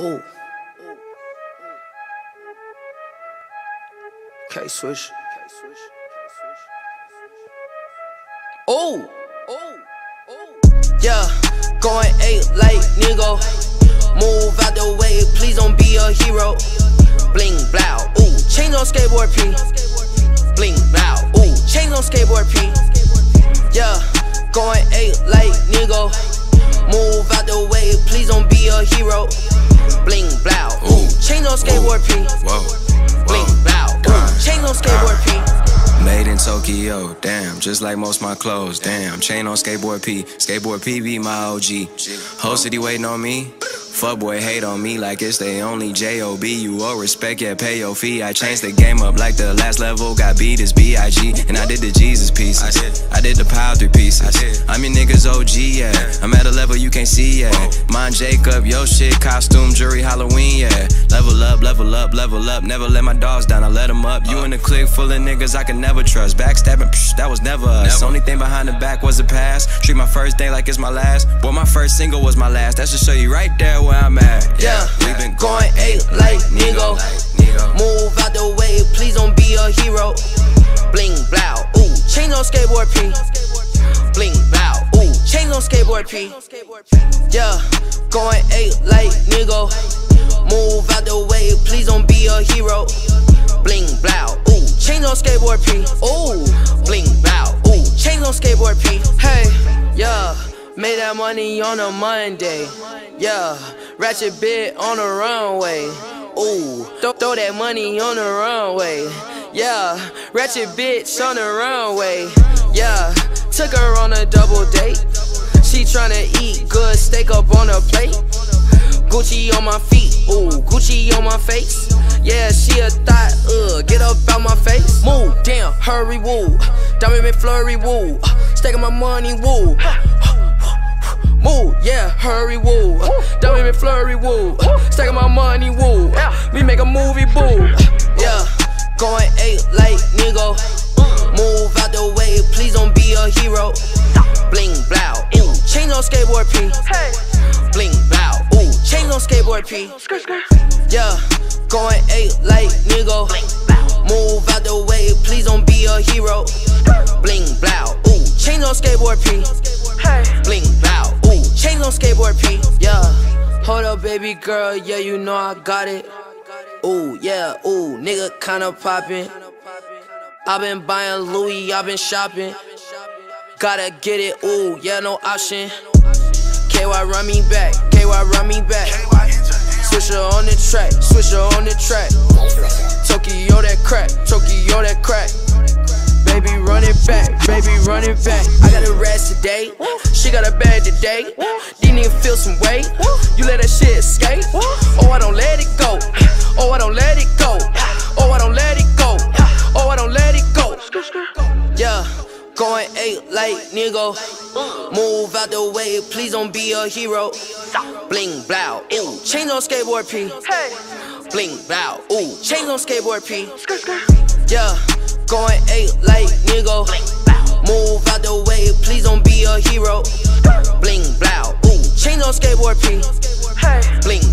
Ooh. K Swisha. Oh, oh, oh. Yeah, going eight like Nigo. Move out the way, please don't be a hero. Bling blow, ooh, change on skateboard P. Bling blow, ooh, change on skateboard P. Yeah, going eight like Nigo. Move out the way, please don't be a hero. Bling blow, change on skateboard P. Whoa, Bling blow, change on skateboard P. Made in Tokyo, damn, just like most my clothes, damn. Chain on skateboard P, skateboard P be my OG. Whole city waiting on me. Fuckboy hate on me like it's they only J.O.B. You owe respect, yeah, pay your fee. I changed the game up like the last level, got beat as B.I.G. And I did the Jesus pieces. I did. I did the pile three pieces. I. I'm your niggas OG, yeah. I'm at a level you can't see, yeah. Mine Jacob, yo shit, costume, jury, Halloween, yeah. Level up, level up, level up. Never let my dogs down, I let them up. You uh. in the clique full of niggas I can never trust. Backstabbing, psh, that was never us. Never. Only thing behind the back was the past. Treat my first day like it's my last. Boy, my first single was my last. That should show you right there where I'm at. Yeah, we been going eight like Nigo. Move out the way, please don't be a hero. Bling blow, ooh, change on skateboard P. Bling blow, ooh, change on skateboard P. Yeah, going eight like Nigo. Move out the way, please don't be a hero. Bling blow, ooh, change on skateboard P. Ooh, made that money on a Monday. Yeah, ratchet bit on the runway. Ooh, throw, throw that money on the runway. Yeah, ratchet bitch on the runway. Yeah, took her on a double date. She tryna eat good steak up on her plate. Gucci on my feet, ooh, Gucci on my face. Yeah, she a thought, uh, get up out my face. Move, damn, hurry, woo. Diamond McFlurry, woo. Staking my money, woo. Move, yeah, hurry, woo. Diamond McFlurry, woo. Staking my money, woo. We make a movie, boo. Yeah, going eight like Nigo. Move out the way, please don't be a hero. Bling blow, ooh, change on skateboard P. Bling blow, ooh, change on skateboard P. Yeah, going eight like Nigo. Move out the way, please don't be a hero. Bling blow, ooh, change on skateboard P. Skateboard P. Yeah, hold up, baby girl, yeah, you know I got it. Ooh, yeah, ooh, nigga kinda poppin'. i been buying Louis, i been shopping. Gotta get it, ooh, yeah, no option. KY run me back, KY run me back. Swisha on the track, Swisha on the track. Tokyo that crack, Tokyo that crack. Baby run it back, baby run it back. I got a rest today, she got a bag today. These niggas feel some weight, you let that shit escape. Oh, I don't let it go, oh, I don't let it go, oh, I don't let it go, oh, I don't let it go. Yeah, going eight like Nigo. Move out the way, please don't be a hero. Bling blow, ooh, change on skateboard P. Bling blow, ooh, change on skateboard P. Yeah, going eight like Nigo. Move out the way, please don't be a hero. Bling blow, ooh, change on skateboard P. Bling